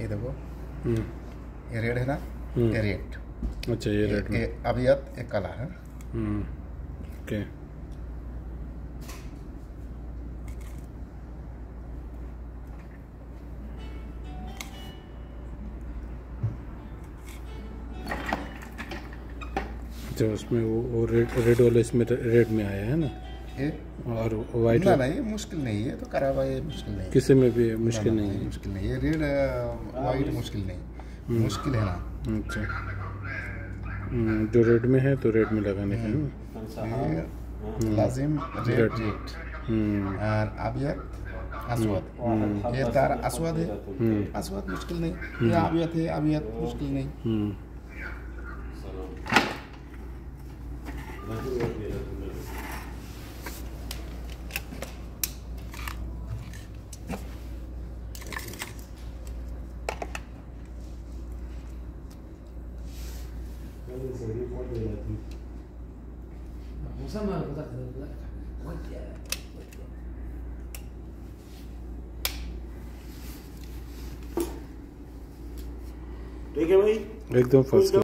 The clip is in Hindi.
ये देखो ये रेड है ना। ये रेड अच्छा ये रेड ये अबियत ये काला है ओके अच्छा उसमें वो वो रेड रेड वाला इसमें रेड में आया है ना और वाइट ना नहीं मुश्किल नहीं है तो करावा ये मुश्किल नहीं किसी में भी मुश्किल नहीं है? मुश्किल नहीं ये रेड वाइट मुश्किल नहीं मुश्किल है ना। अच्छा। हम्म, जो रेड में है तो रेड में लगाने का है ना ये लाजिम रेड रेड। हम्म, और अबियत असवद ये तार असवद है। हम्म, असवद मुश्किल नहीं। ये अबियत है अबियत मुश्किल नहीं। हम्म, Sama kata kata wajah. ठीक है भाई एकदम फर्स्ट